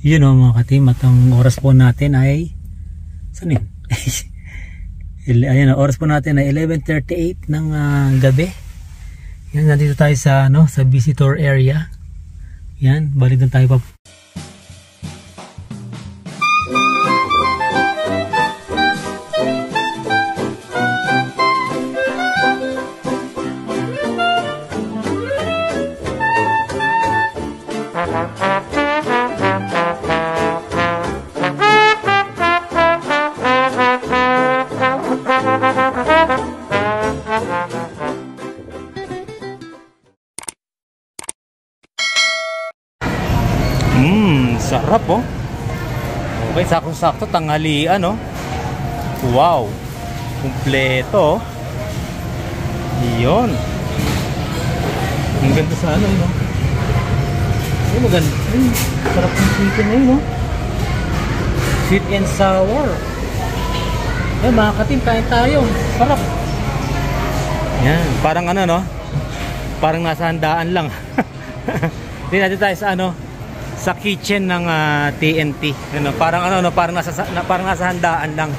Yun o mga katim at ang oras po natin ay saan yun? Il- Ayan, ang oras po natin ay 11.38 ng ah, gabi. Yan, nandito tayo sa, ano, sa visitor area. Yan, balik doon tayo pa. Sarap oh. Okay, sakong-sakto, tanghalian oh. Wow. Kumpleto oh. Yun. Ang ganda sa ano, no? Ay, maganda. Ay, sarap ng chicken na yun, no? Sweet and sour. Ay, mga katim, kain tayo. Sarap. Yan, parang ano, no? Parang nasa handaan lang. Hindi natin tayo sa ano, sa kitchen ng ah, TNT. Ano, parang ano, no, parang nasa sa- na, parang nasa handaan lang.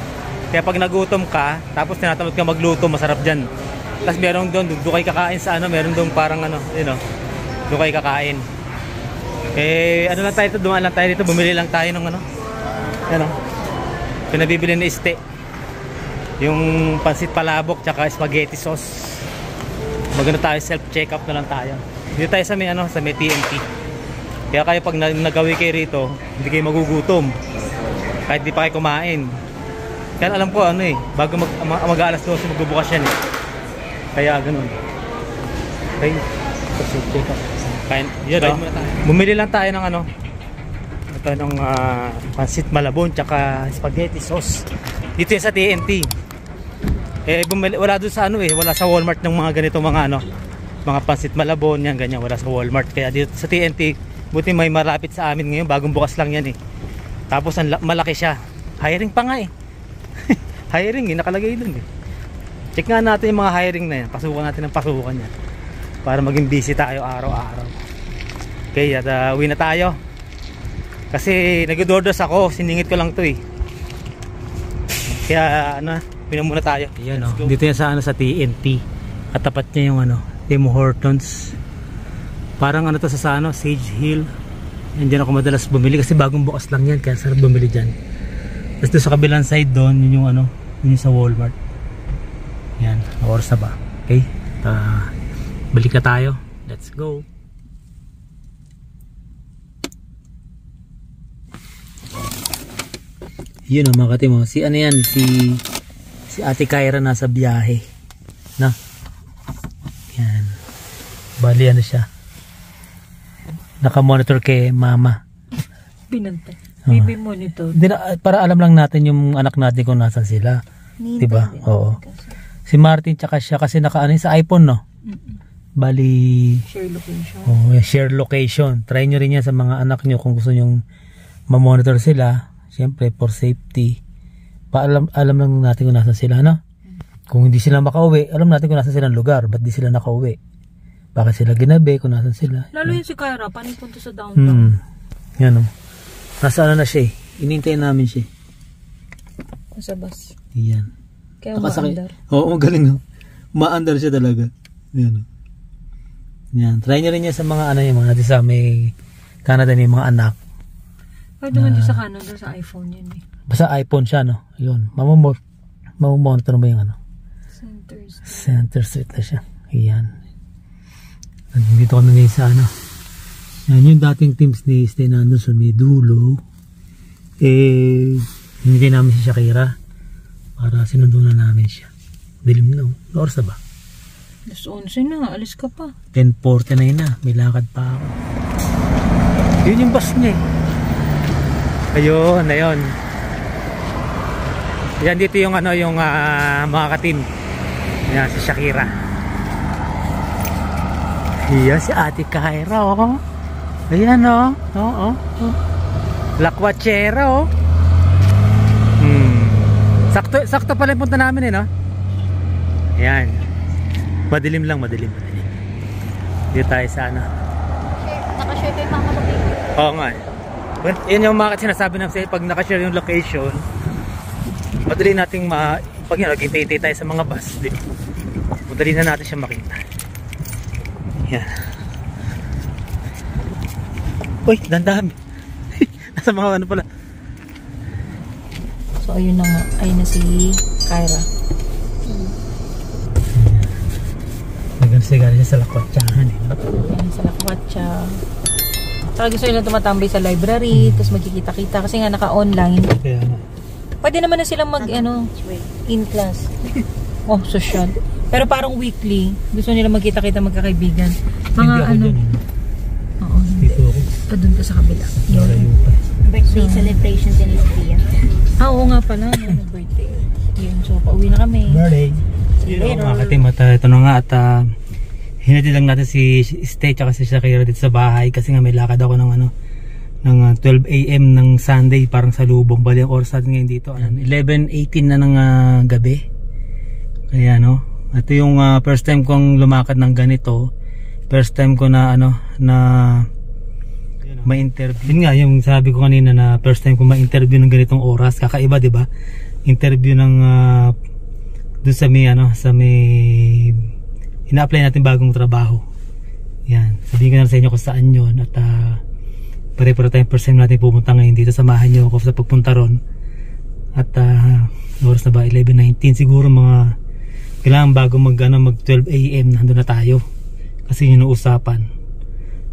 Kaya pag nagutom ka, tapos tinatamad ka magluto, masarap diyan. Tapos meron doon, doon kakain sa ano, meron doon parang ano, you know, doon kakain. Eh, ano lang tayo ito, dumaan lang tayo dito, bumili lang tayo ng ano, ano, pinabibili na este. Yung pansit palabok, tsaka spaghetti sauce. Maganda tayo, self-check up na lang tayo. Dito tayo sa may, ano, sa may TNT. Kaya kayo pag nag- nagawi kayo rito, hindi kayo magugutom. Kahit di pa kayo kumain. Kaya alam ko ano eh, bago mag, mag, mag alas 12 magbubukas yan eh. Kaya ganun. Okay. Kain, yun oh. Bumili lang tayo ng ano. Ito ng ah, pansit malabon tsaka spaghetti sauce. Dito sa TNT. Eh bumili, wala doon sa ano eh, wala sa Walmart ng mga ganito mga ano, mga pansit malabon yan ganyan, wala sa Walmart. Kaya dito sa TNT, buti may malapit sa amin ngayon, bagong bukas lang yan eh. Tapos ang la- malaki siya. Hiring pa nga eh. hiring eh, nakalagay dun eh. Check nga natin yung mga hiring na yan. Pasukan natin ang pasukan yan. Para maging busy tayo araw-araw. Okay, at uh, uwi na tayo. Kasi nag-orders ako, siningit ko lang to eh. Kaya ano, pinan muna tayo. Ayun oh, dito yan sa ano sa TNT. Katapat niya yung ano, Tim Hortons. Parang ano to sa, ano, Sage Hill. Yan dyan ako madalas bumili kasi bagong bukas lang yan kaya sarap bumili dyan. Tapos doon sa kabilang side doon, yun yung ano, yun yung sa Walmart. Yan, oras na ba? Okay, ta balik na tayo. Let's go. Yun o mga katimo. Si ano yan? Si, si Ate Kyra nasa biyahe. Na? Yan. Bali ano siya. Naka-monitor kay mama. Binantay. Oo. Baby monitor. Hindi na, para alam lang natin yung anak natin kung nasan sila. Diba? Oo. Si Martin tsaka siya kasi naka ano yun, sa iPhone no? Bali Share location. oh, share location. Try nyo rin yan sa mga anak nyo kung gusto nyong ma-monitor sila. Siyempre for safety. Paalam alam lang natin kung nasan sila, no? Kung hindi sila makauwi, alam natin kung nasan silang lugar. Ba't di sila nakauwi? Bakit sila ginabi kung nasan sila? Lalo yun si Kyra, paano punta sa downtown? Hmm. Yan o. Nasa ano na siya eh. Inintay namin siya. eh. Sa bus. Yan. Kaya Nakasakay. umaandar. Oo, galing no. Maandar siya talaga. Yan. oh. Yan. Try nyo rin yan sa mga ano yung mga natin sa may Canada may mga anak. Pwede din sa Canada sa iPhone yan eh. Basta iPhone siya, no? Yun. Mamamonitor mo yung ano. Centers. Center Street na siya. Yan. Nandito kami ngayon sa ano. Yan yung dating teams ni Stay nandun sa may dulo. Eh, hindi namin si Shakira para sinundo na namin siya. Dilim na. Ano oras na ba? Alas 11 na, alis ka pa. 10.49 na. May lakad pa ako. Yun yung bus niya eh. Ayun, ayun. Yan dito yung ano yung ah, mga katim. Yan si Shakira. Yan si Ate Kyra oh. Ayan oh. Oo. Oh, oh. Lakwachera oh. Hmm. Sakto sakto pala yung punta namin eh no. Yan. Madilim lang, madilim, madilim. Dito tayo sa ano. Nakashare kay Mama Lupita. Oo nga. eh. Well, yun yung mga sinasabi namin sa'yo pag nakashare yung location madali nating ma pag yun naghintay tayo sa mga bus madali na natin siya makita yan uy dandami nasa mga ano pala So, ayun na nga. Ayun na si Kyra. nagsigaran siya sa lakwatsahan eh sa Lakwatsa. Saka gusto nila tumatambay sa library, tapos magkikita-kita kasi nga naka-online. kaya nga Pwede naman na silang mag, ano, in class. oh, social. Pero parang weekly, gusto nila magkita-kita magkakaibigan. Mga hindi ako ano, dyan eh oo, hindi. dito ako Pa doon ka sa kabila. nalayo pa Birthday celebrations in Istria. Ah, oo nga pala, ano, birthday. Yun, so pauwi na kami. birthday yun mga katim at uh, ito na nga at uh, hinatid lang natin si Stay tsaka si Shakira dito sa bahay kasi nga may lakad ako ng ano ng uh, 12 a.m. ng Sunday parang sa lubong bali ang oras natin ngayon dito ano, 11.18 na ng uh, gabi kaya no ito yung uh, first time kong lumakad ng ganito. First time ko na ano na ma-interview. Yun nga yung sabi ko kanina na first time ko ma-interview ng ganitong oras. Kakaiba di ba? Interview ng uh, doon sa may ano sa may ina-apply natin bagong trabaho. Yan. Sabihin ko na sa inyo kung saan yun at uh, pare-pare tayong first time natin pumunta ngayon dito. Samahan nyo ako sa pagpunta ron. At uh, oras na ba? 11.19 siguro mga kailangan bago mag, ano, mag 12 a.m. nandun na tayo. Kasi yun yung usapan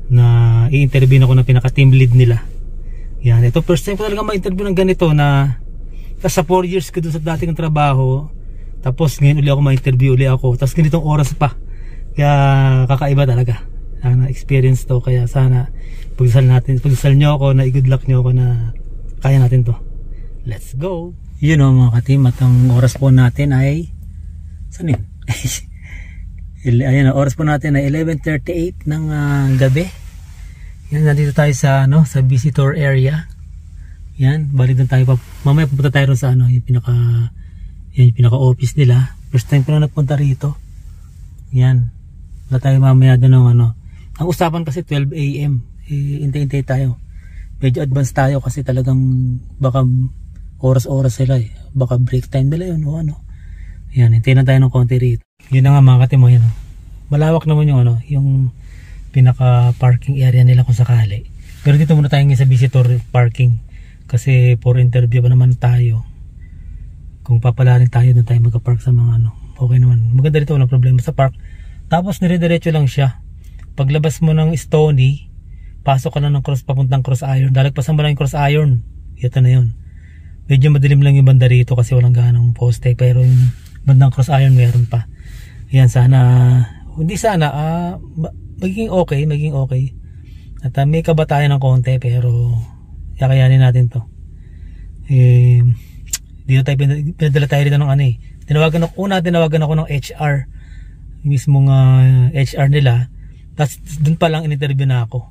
na i-interview ako ng pinaka team lead nila. Yan ito first time ko talaga ma-interview ng ganito na sa 4 years ko dun sa dating trabaho. Tapos ngayon uli ako ma-interview uli ako. Tapos ganitong oras pa. Kaya kakaiba talaga. Sana experience to. Kaya sana pagdasal natin pagdasal nyo ako na i-good luck nyo ako na kaya natin to. Let's go! Yun o mga katim at ang oras po natin ay Il- Ayan, ang oras po natin ay 11.38 ng ah, gabi. Yan, nandito tayo sa, ano, sa visitor area. Yan, bali doon tayo. pa- Mamaya pupunta tayo sa ano, yung pinaka, yan, yung pinaka office nila. First time ko na nagpunta rito. Yan. Wala tayo mamaya doon ng ano. Ang usapan kasi 12 a.m. Eh, hintay-hintay tayo. Medyo advance tayo kasi talagang baka oras-oras sila eh. Baka break time nila yun o ano. Yan, hintayin lang tayo ng konti rito. Yun na nga mga katimo, oh. Malawak naman yung ano, yung pinaka parking area nila kung sakali. Pero dito muna tayo sa visitor parking. Kasi for interview pa naman tayo. Kung papalarin tayo, doon tayo magka-park sa mga ano. Okay naman. Maganda rito, walang problema sa park. Tapos nire-diretso lang siya. Paglabas mo ng Stony, pasok ka na ng cross papuntang cross iron. Dalagpasan mo lang yung cross iron. Ito na yun. Medyo madilim lang yung banda rito kasi walang ganong poste. Pero yung bandang cross iron meron pa. Yan sana, hindi sana, ah, ma- magiging okay, magiging okay. At ah, may kabatayan ng konti pero kakayanin natin to. Eh, dito tayo, pin- pinadala tayo dito ng ano eh. Tinawagan ako, una tinawagan ako ng HR. Yung mismong ah, HR nila. Tapos dun pa lang in-interview na ako.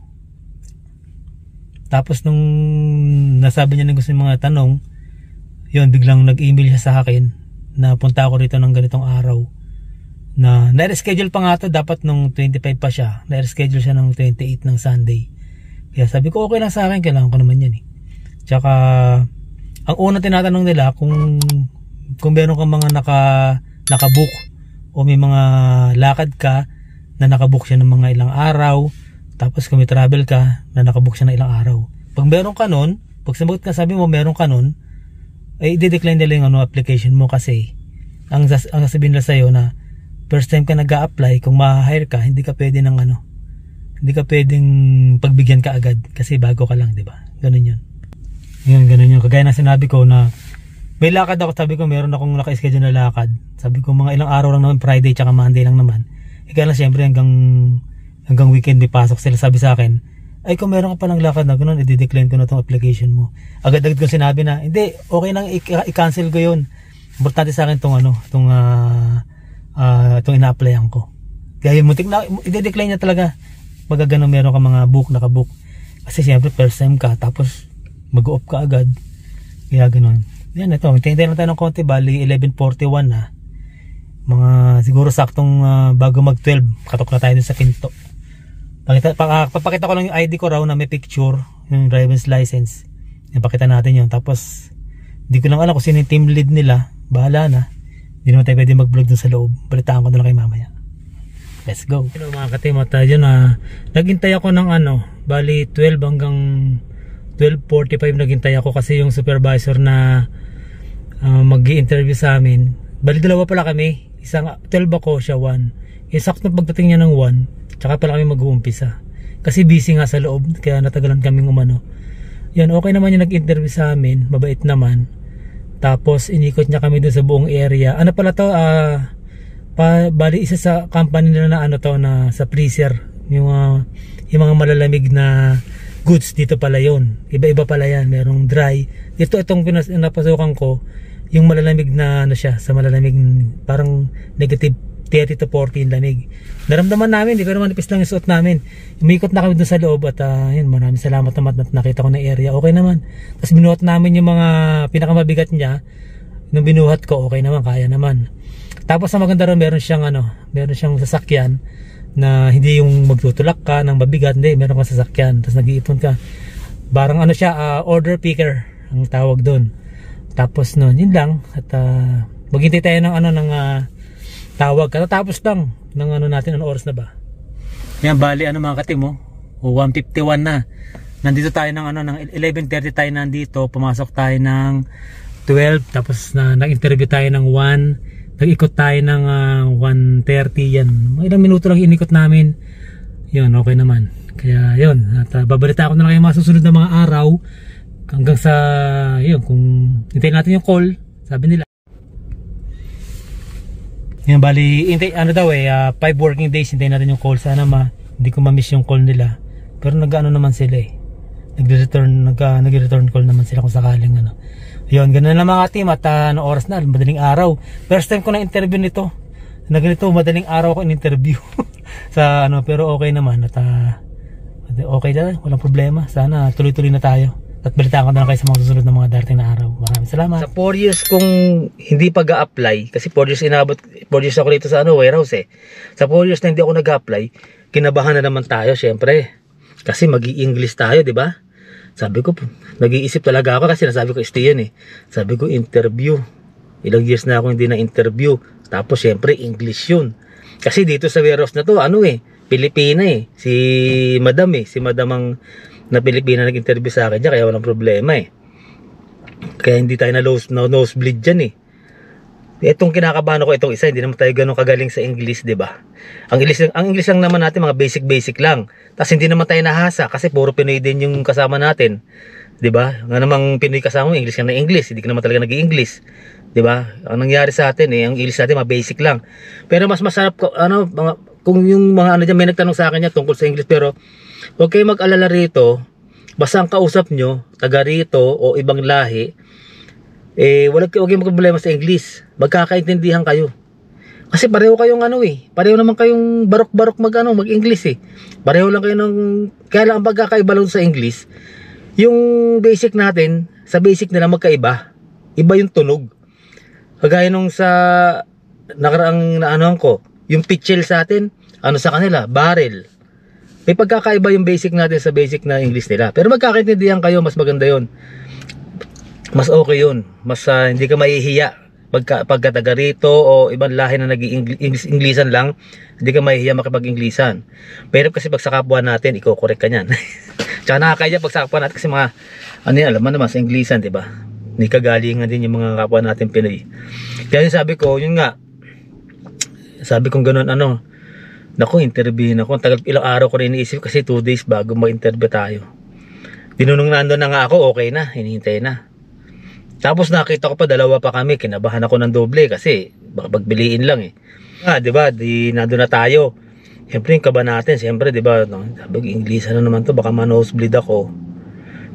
Tapos nung nasabi niya na gusto ng mga tanong, yun, biglang nag-email siya sa akin na punta ako rito ng ganitong araw. Na na-reschedule pa nga to dapat nung 25 pa siya. Na-reschedule siya ng 28 ng Sunday. Kaya sabi ko okay lang sa akin kailangan ko naman yan eh. Tsaka ang una tinatanong nila kung kung meron kang mga naka nakabook o may mga lakad ka na nakabook siya ng mga ilang araw tapos kung may travel ka na nakabook siya ng ilang araw. Pag meron ka nun pag sumagot ka sabi mo meron ka nun ay i-decline nila yung ano, application mo kasi ang, sas- ang sasabihin nila sa'yo na first time ka nag apply kung ma-hire ka, hindi ka pwede ng ano, hindi ka pwedeng pagbigyan ka agad kasi bago ka lang, di ba? Ganun yun. Yun, ganun yun. Kagaya na sinabi ko na may lakad ako, sabi ko meron akong naka-schedule na lakad. Sabi ko mga ilang araw lang naman, Friday tsaka Monday lang naman. E kaya lang syempre hanggang, hanggang weekend may pasok sila. Sabi sa akin, ay kung meron ka palang lakad na ganun, i-decline ko na tong application mo. Agad-agad ko sinabi na, hindi, okay nang i-cancel ko yun. Importante sa akin tong ano, tong, ah, ah, tong ina-applyan ko. Kaya muntik na, i-decline niya talaga. Pag ganun meron ka mga book, nakabook. Kasi siyempre first time ka, tapos mag-off ka agad. Kaya ganun. Yan, ito. Hintayin lang tayo ng konti. Bali, 11.41 na. Mga siguro saktong ah, bago mag-12. Katok na tayo dun sa pinto. Pakita, pa, papakita ko lang yung ID ko raw na may picture. yung driver's license. Ipakita natin yun. Tapos, hindi ko lang alam kung sino yung team lead nila. Bahala na. Hindi naman tayo pwede mag-vlog dun sa loob. Balitaan ko na lang kay mamaya. Let's go. Hello mga katimot, uh, yun na. naghintay ako ng ano, bali 12 hanggang 12.45 naghintay ako kasi yung supervisor na uh, mag interview sa amin. Bali dalawa pala kami. Isang 12 ako, siya 1. Isakto pagdating niya ng 1, tsaka pala kami mag-uumpisa. Kasi busy nga sa loob, kaya natagalan kaming umano. Yan, okay naman yung nag-interview sa amin, mabait naman. Tapos inikot niya kami dun sa buong area. Ano pala to? Uh, pa, bali isa sa company nila na ano to na sa freezer yung, uh, yung mga malalamig na goods dito pala yon iba-iba pala yan merong dry dito itong pinas, napasukan ko yung malalamig na ano siya sa malalamig parang negative 30 to 40 lamig naramdaman namin di pero manipis lang yung suot namin umikot na kami dun sa loob at uh, yun maraming salamat naman at nakita ko na area okay naman tapos binuhat namin yung mga pinakamabigat niya nung binuhat ko okay naman kaya naman tapos ang maganda ron, meron siyang ano, meron siyang sasakyan na hindi yung magtutulak ka ng mabigat, hindi, meron kang sasakyan. Tapos nag-iipon ka. Barang ano siya, uh, order picker ang tawag doon. Tapos no, yun lang at uh, maghintay tayo ng ano ng uh, tawag. Katatapos lang ng ano natin, ano oras na ba? Yan bali ano mga katim mo. Oh, 151 na. Nandito tayo ng ano ng 11:30 tayo nandito. Pumasok tayo ng 12 tapos na nag-interview tayo ng 1 nag-ikot tayo ng uh, ah, 1.30 yan ilang minuto lang inikot namin yun okay naman kaya yun at uh, babalita ako na lang yung mga susunod na mga araw hanggang sa yun kung hintayin natin yung call sabi nila yan bali hintay, ano daw eh 5 uh, ah, working days hintayin natin yung call sana ma hindi ko ma-miss yung call nila pero nag-ano naman sila eh nagre-return nag, uh, nagre-return call naman sila kung sakaling ano yun, ganun na mga team at uh, ano oras na, madaling araw. First time ko na interview nito. Na ganito, madaling araw ako in-interview. sa ano, pero okay naman at uh, okay na, walang problema. Sana tuloy-tuloy na tayo. At balitaan ko na lang kayo sa mga susunod na mga darating na araw. Maraming salamat. Sa 4 years kung hindi pag apply kasi 4 years inabot, 4 years ako dito sa ano, warehouse eh. Sa 4 years na hindi ako nag-apply, kinabahan na naman tayo, syempre. Kasi magi-English tayo, di ba? Sabi ko, nag-iisip talaga ako kasi nasabi ko, stay yan eh. Sabi ko, interview. Ilang years na ako hindi na-interview. Tapos, syempre, English yun. Kasi dito sa warehouse na to, ano eh, Pilipina eh. Si Madam eh. Si Madam ang na Pilipina nag-interview sa akin dyan, kaya walang problema eh. Kaya hindi tayo na, nose, na nosebleed dyan eh. Itong kinakabahan ko itong isa, hindi naman tayo ganun kagaling sa English, 'di ba? Ang English ang English lang naman natin mga basic basic lang. Tapos hindi naman tayo nahasa kasi puro Pinoy din yung kasama natin. 'Di ba? Nga namang Pinoy kasama mo, English ka na English, hindi ka naman talaga nag-English. 'Di ba? Ang nangyari sa atin eh, ang English natin mga basic lang. Pero mas masarap ano mga kung yung mga ano diyan may nagtanong sa akin niya tungkol sa English pero huwag kayo mag-alala rito. Basta ang kausap nyo, taga rito o ibang lahi, eh wala kayo okay problema sa English. Magkakaintindihan kayo. Kasi pareho kayong ano eh. Pareho naman kayong barok-barok mag ano, mag-English eh. Pareho lang kayo ng kaya lang ang pagkakaiba lang sa English. Yung basic natin, sa basic nila magkaiba. Iba yung tunog. Kagaya nung sa nakaraang naanohan ko, yung pitchel sa atin, ano sa kanila, barrel. May pagkakaiba yung basic natin sa basic na English nila. Pero magkakaintindihan kayo, mas maganda yon mas okay yun. Mas uh, hindi ka mahihiya. Pagka, pagka taga rito o ibang lahi na nag-Inglesan lang hindi ka mahihiya makipag-Inglesan pero kasi pag sa kapwa natin iko-correct ka nyan tsaka nakakaya pag sa kapwa natin kasi mga ano yan alam mo naman sa Inglesan diba hindi kagalingan din yung mga kapwa natin Pinoy. Kaya sabi ko yun nga sabi kong ganun ano Naku, interview na ako. Tagal ilang araw ko rin iniisip kasi 2 days bago mag-interview tayo. Dinunong nando na nga ako, okay na, hinihintay na. Tapos nakita ko pa dalawa pa kami, kinabahan ako ng doble kasi baka pagbiliin lang eh. Ah, 'di ba? Di nando na tayo. Siyempre yung kaba natin, siyempre 'di ba, no? Sabi English na naman 'to, baka ma-nosebleed ako.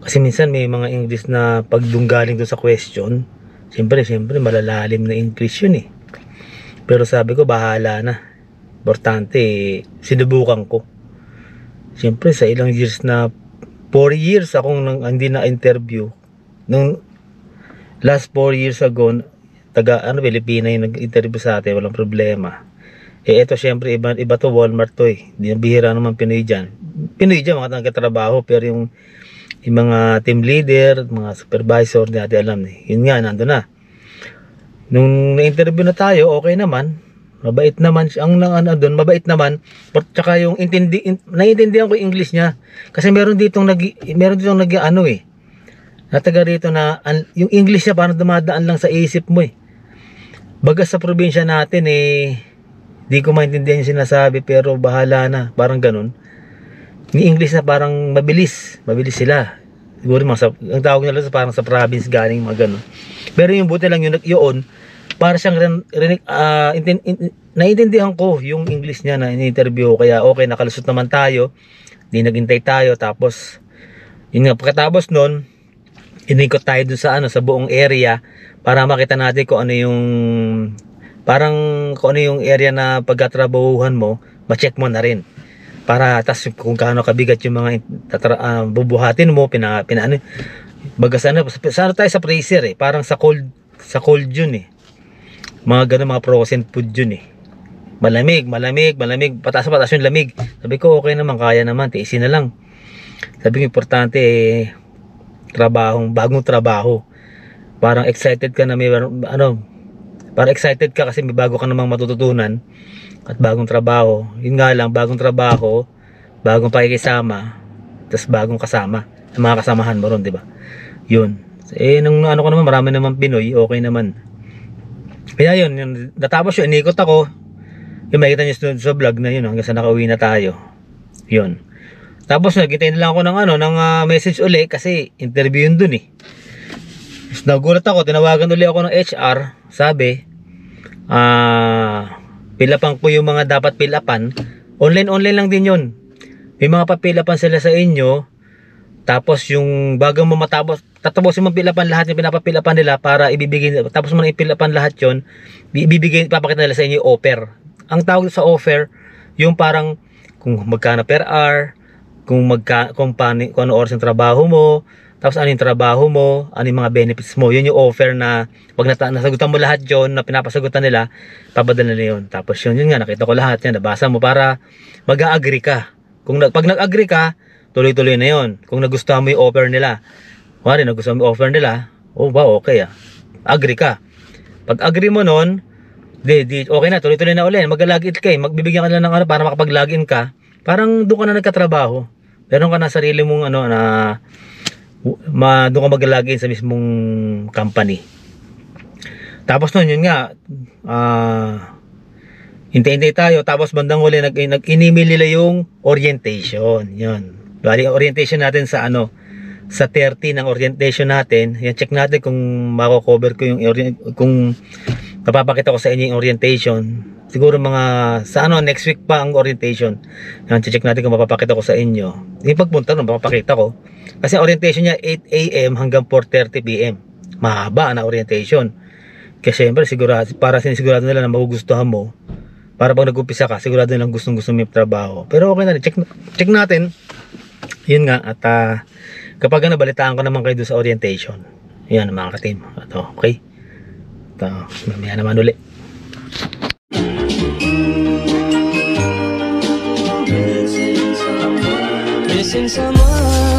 Kasi minsan may mga English na pagdunggaling do sa question. Siyempre, siyempre malalalim na English 'yun eh. Pero sabi ko bahala na. Importante, eh, sinubukan ko. Siyempre sa ilang years na 4 years akong nang, hindi na interview nung last 4 years ago taga ano Pilipina yung nag-interview sa atin walang problema eh ito syempre iba, iba to Walmart to eh di bihira naman Pinoy dyan Pinoy dyan mga nagkatrabaho pero yung yung mga team leader, mga supervisor, hindi natin alam eh. Yun nga, nandun na. Nung na-interview na tayo, okay naman. Mabait naman siya. Ang nang ano doon, mabait naman. But tsaka yung intindi, in, naiintindihan ko yung English niya. Kasi meron ditong nag meron ditong nag ano eh. Nataga rito na an, yung English niya parang dumadaan lang sa isip mo eh. Bagas sa probinsya natin eh di ko maintindihan yung sinasabi pero bahala na. Parang ganun. Yung English na parang mabilis. Mabilis sila. Siguro mga sa, ang tawag nila sa parang sa province galing mga ganun. Pero yung buti lang yun, yun para siyang rin, rin, intin- in- naiintindihan ko yung English niya na in-interview kaya okay nakalusot naman tayo. Di naghintay tayo. Tapos yun nga pagkatapos nun inikot tayo dun sa ano sa buong area para makita natin kung ano yung parang kung ano yung area na pagkatrabahuhan mo ma-check mo na rin. Para tas kung gaano kabigat yung mga tatra, ah, bubuhatin mo pina, pina ano bagas ano sana tayo sa freezer eh. Parang sa cold sa cold yun eh mga ganun mga frozen food yun eh. Malamig malamig malamig. Pataas pataas yung lamig. Sabi ko okay naman kaya naman tiisin na lang. Sabi ko importante eh trabahong bagong trabaho. Parang excited ka na may ano parang excited ka kasi may bago ka namang matututunan at bagong trabaho. Yun nga lang bagong trabaho bagong pakikisama tapos bagong kasama. Mga kasamahan mo ron di ba? Yun. Eh nung ano ko naman marami naman Pinoy okay naman kaya yun, yun natapos yun, inikot ako. Yung makita nyo sa, vlog na yun, hanggang sa nakauwi na tayo. Yun. Tapos nagkitay na lang ako ng ano, ng ah, message uli kasi interview yun dun eh. Tapos nagulat ako, tinawagan uli ako ng HR. Sabi, ah, pilapan ko yung mga dapat pilapan. Online-online lang din yun. May mga papilapan sila sa inyo. Tapos yung bago mo matapos, tatapusin mo pilapan lahat yung pinapapilapan nila para ibibigay, tapos mo na ipilapan lahat yon ibibigay, ipapakita nila sa inyo yung offer. Ang tawag sa offer, yung parang kung magkano per hour, kung magka, kung, paano, kung ano oras yung trabaho mo, tapos ano yung trabaho mo, ano yung mga benefits mo, yun yung offer na pag nata, nasagutan mo lahat yon na pinapasagutan nila, papadala nila yun. Tapos yun, yun nga, nakita ko lahat yan, nabasa mo para mag-agree ka. Kung pag nag-agree ka, tuloy-tuloy na yon. Kung nagustuhan mo yung offer nila, Wari, nagustuhan mo yung offer nila, oh ba, okay ah. Agree ka. Pag agree mo nun, di, di, okay na, tuloy-tuloy na ulit. Mag-login ka eh. Magbibigyan ka na ng ano para makapag-login ka. Parang doon ka na nagkatrabaho. Meron ka na sarili mong ano na ma, doon ka mag-login sa mismong company. Tapos nun, yun nga, ah, hintay-hintay tayo. Tapos bandang huli, nag, nag-email nila yung orientation. Yun. Bali, orientation natin sa ano, sa 30 ng orientation natin. Yan, check natin kung mako-cover ko yung kung mapapakita ko sa inyo yung orientation. Siguro mga sa ano next week pa ang orientation. Yan, check natin kung mapapakita ko sa inyo. Yung pagpunta nun, mapapakita ko. Kasi orientation niya 8 a.m. hanggang 4:30 p.m. Mahaba na orientation. Kasi syempre sigurado para sinisigurado nila na magugustuhan mo. Para pag nag-umpisa ka, sigurado nilang gustong gusto mo yung trabaho. Pero okay na rin. Check, check natin. Yun nga. At ah, kapag ano, balitaan ko naman kayo doon sa orientation. Yan mga ka-team. Ito, okay? Ito, mamaya naman uli. Missing someone